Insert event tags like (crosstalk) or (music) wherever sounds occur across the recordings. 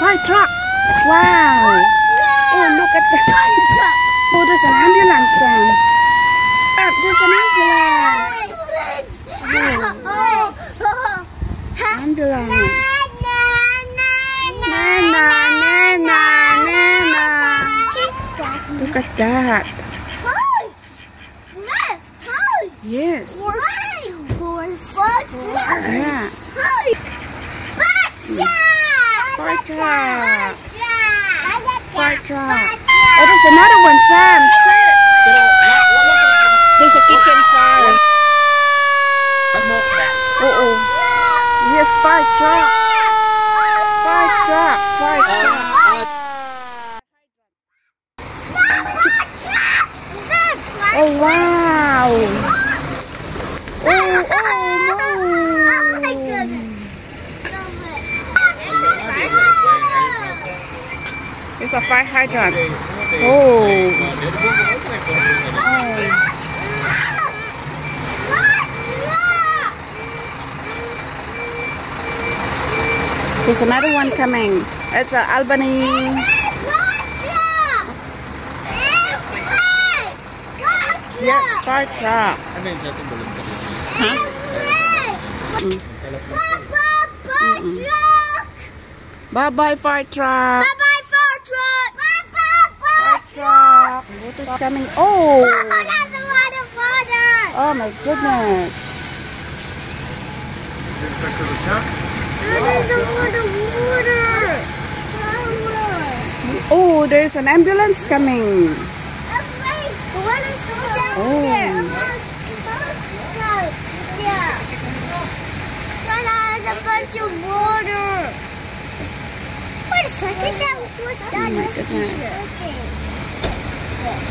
Fire truck. Wow. Oh, look at the Oh, there's an ambulance, Sam. Uh, there's an ambulance. Ambulance. Nana, Nana, Nana. Look at that. Yes. Yeah. Fire truck. Fire truck. Oh, there's another one, Sam. There's a kitchen fire. Oh, oh. Yes, fire truck. Fire truck. Fire truck. Oh, wow. Oh, oh, no. There's a fire hydrant. Oh. There's another one coming. It's a Albany. Yes, fire truck. Huh? Mm-hmm. Bye-bye, fire truck. Fire is coming? Oh. Oh my goodness. Oh, there's an ambulance coming. Oh. a bunch of water. Wait a second, that was oh what that my is.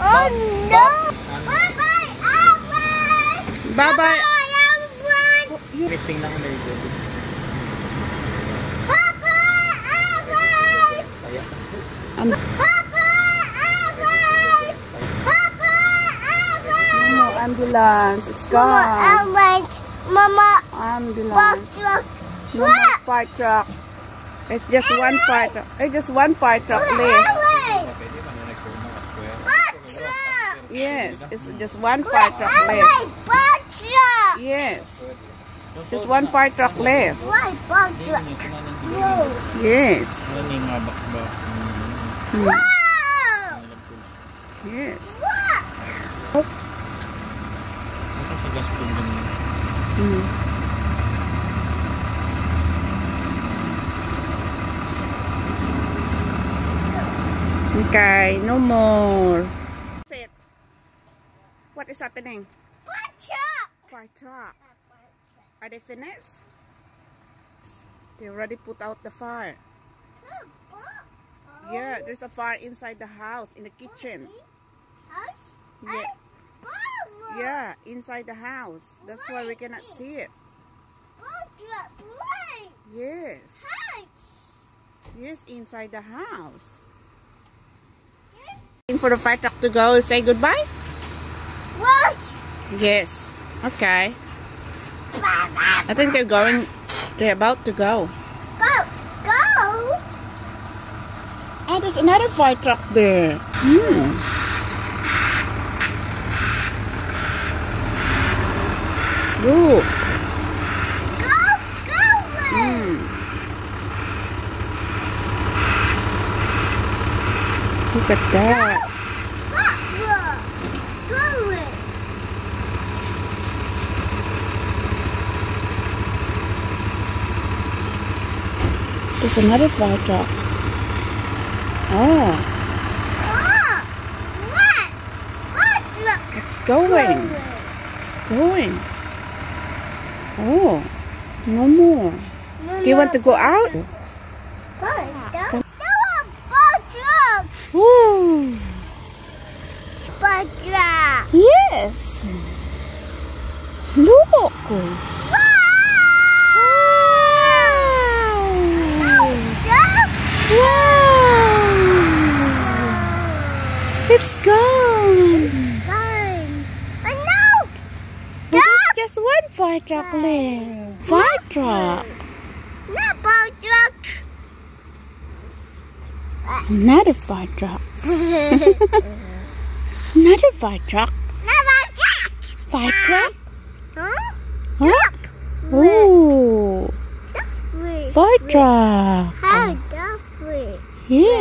Oh no! Bye-bye, Alfred! Bye-bye. Bye-bye, Alfred! Listing na yun. Bye-bye, Alfred! Um, Bye-bye, Alfred! Bye-bye, Alfred! no ambulance. It's Mama, gone. Alfred! Mama, Ambulance. watch look! No more fire truck. It's just one fire truck. It's just one fire truck left. Alfred! pwede man na nagpuno ka square. Yes, it's just one fire truck left. Alfred, watch look! Yes, just one fire truck left. Why, watch look? No! Yes, Ano yung mga box ba? Hmm. Wow! yes. Okay, no more. What is happening? Watch look! Fire truck. Are they finished? They already put out the fire. Yeah, there's a fire inside the house, in the kitchen. House? Yeah, yeah inside the house. That's why we cannot see it. Watch look! Play! Yes, House! yes, inside the house. For the fire truck to go. Say goodbye. Watch! Yes. Okay. I think they're going. They're about to go. Go! Go! Oh, there's another fire truck there. Hmm. Look. Go! Go! Hmm. Look at that. Go! Go! Ray! There's another fire truck. Oh, Oh! What? Watch it's going. It's going. Oh, no more. Do you want to go out? Come. Boat truck. Ooh. Boat truck. Yes. Look. Wow. Wow. It's gone. But it's just one fire truck left. Fire truck. Not a fire truck. (laughs) Not a fire truck. Fire truck. Huh? Ooh. Fire truck. How the Yes.